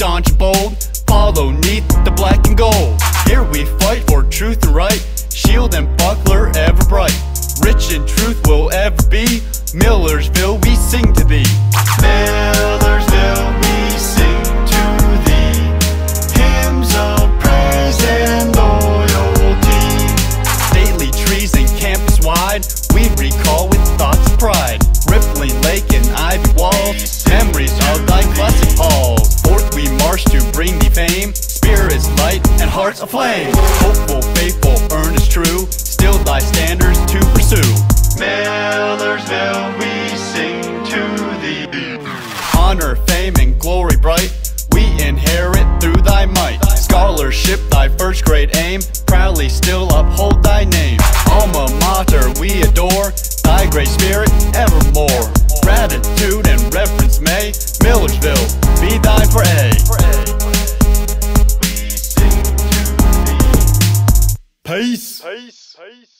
staunch and bold Follow neath the black and gold. Here we fight for truth and right. Shield and buckler ever bright. Rich in truth will ever be. Millersville we sing to thee. Millersville we sing to thee. Hymns of praise and loyalty. Stately trees and campus wide We recall with thoughts of pride. Rippling lake and ivy walls Memories of thy aflame. Hopeful, faithful, earnest, true, still thy standards to pursue. Millersville, we sing to thee. Honor, fame, and glory bright, we inherit through thy might. Scholarship, thy first grade aim, proudly still uphold thy name. Alma mater, we adore thy great spirit evermore. Gratitude and reverence Peis! Peis! Peis!